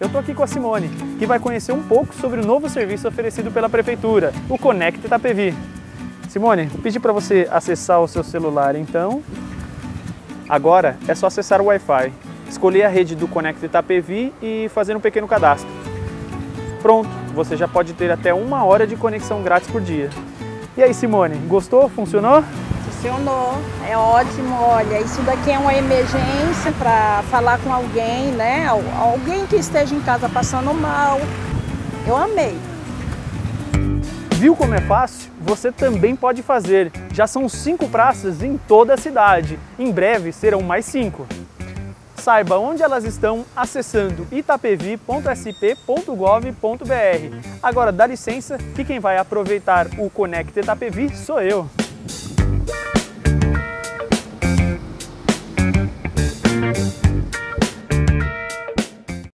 eu estou aqui com a Simone, que vai conhecer um pouco sobre o novo serviço oferecido pela Prefeitura, o Conect Itapevi. Simone, vou pedir para você acessar o seu celular então. Agora é só acessar o Wi-Fi, escolher a rede do Conect Itapevi e fazer um pequeno cadastro. Pronto, você já pode ter até uma hora de conexão grátis por dia. E aí Simone, gostou? Funcionou? Funcionou, é ótimo. Olha, isso daqui é uma emergência para falar com alguém, né? Alguém que esteja em casa passando mal. Eu amei. Viu como é fácil? Você também pode fazer. Já são cinco praças em toda a cidade. Em breve serão mais cinco. Saiba onde elas estão acessando itapevi.sp.gov.br. Agora dá licença que quem vai aproveitar o Conecta Itapevi sou eu.